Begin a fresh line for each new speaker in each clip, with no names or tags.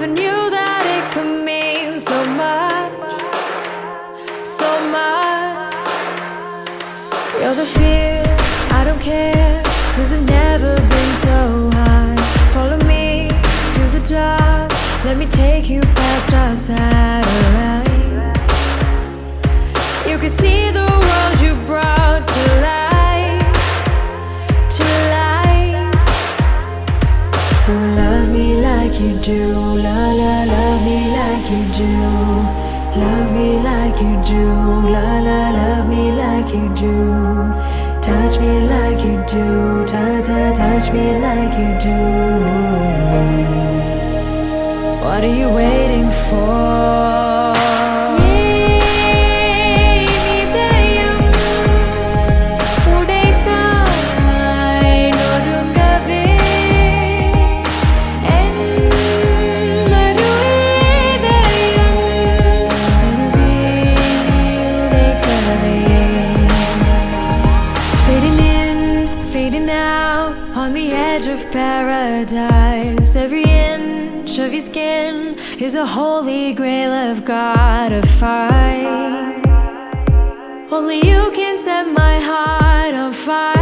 Never knew that it could mean so much, so much. You're the fear, I don't care, cause I've never been so high. Follow me to the dark, let me take you past our satellite. Like you do. Touch me like you do, ta, touch me like you do. What are you waiting for? Inch of your skin is a holy grail I've gotta find. Only you can set my heart on fire,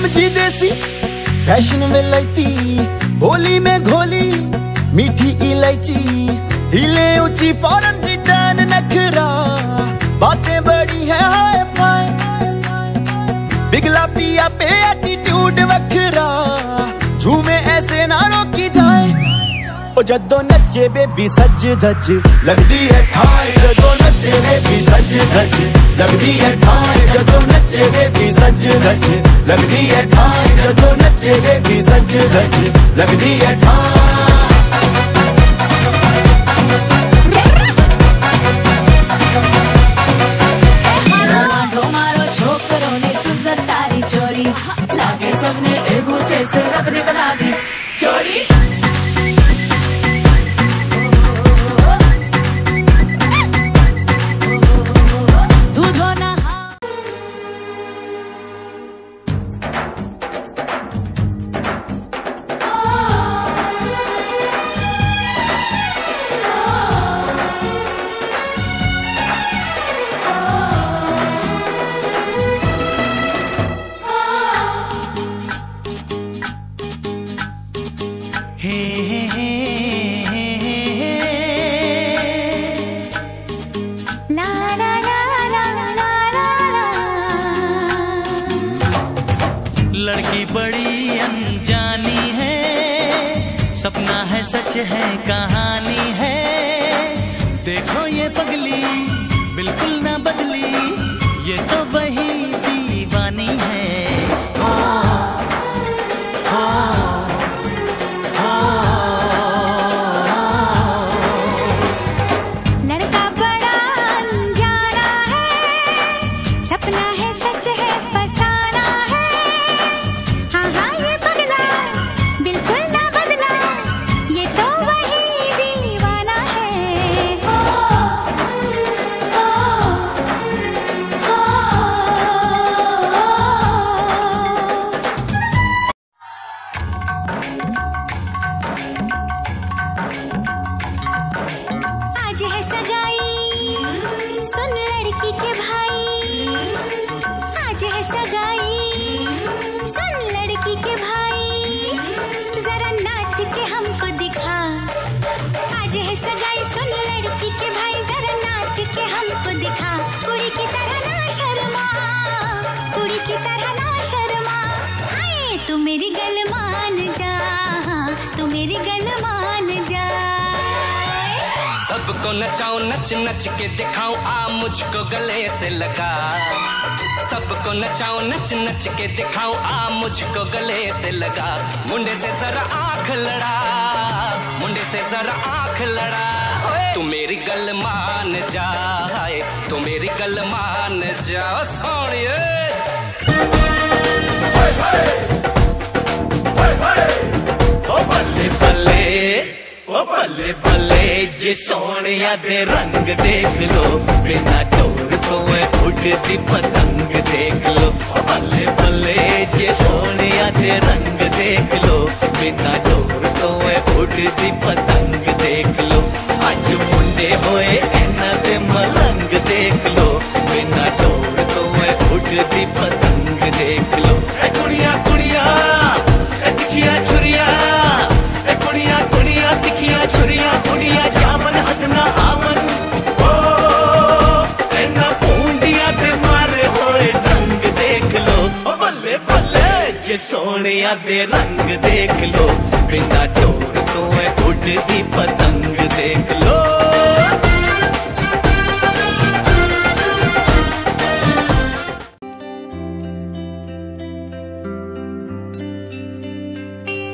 madam ji desi, fashion विलायती होली में घोली, मीठी इलायची हिले ऊँची फॉरन return नखरा। बातें बड़ी है, हाय, फाय, बिगला पिया पे एटीट्यूड वखरा। झूमे ऐसे ना रोकी जाए। ओ जदो नचे बेबी सज धज लगदी है ठाई। जदो नचे बेबी सज धज। लगदी है ठाई जदो नचे बेबी सज धज लगती है ठाई जदो नचे बेबी सज धज लगती है ठाई
लड़की बड़ी अनजानी है। सपना है, सच है, कहानी है। देखो ये पगली, बिल्कुल ना बदली। ये तो
सबको नचाओ नच नच के दिखाओ आ मुझको गले से लगा। सबको नचाओ नच नच के दिखाओ आ मुझको गले से लगा। मुंडे से जरा आँख लड़ा, मुंडे से जरा आँख लड़ा। तू मेरी गल मान जा तू मेरी गल मान जा, सोनिए।
बल्ले बल्ले बल्ले जे सोनिया दे रंग देख लो, बिना डोर तो है उड़ती पतंग देख लो। बल्ले बल्ले जे सोनिया दे रंग देख लो, बिना डोर तो है उड़ती पतंग देख लो। अज मुंडे होए इन्ना दे मलंग देख लो, बिना डोर तो उड़ती पतंग सोनिया दे रंग देख लो बिना डोर तो उड़ती पतंग देख लो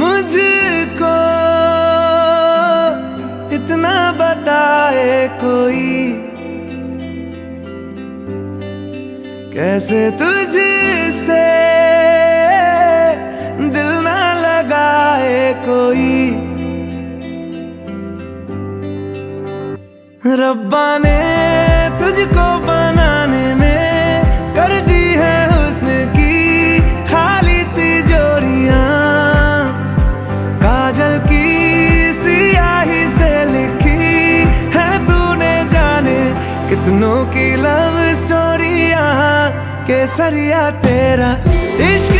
मुझको इतना बताए कोई। कैसे तुझसे रब्बा ने तुझको बनाने में कर दी है हुस्न की खाली तिजोरियाँ। काजल की सियाही से लिखी है तूने जाने कितनों की लव स्टोरिया। केसरिया तेरा इश्क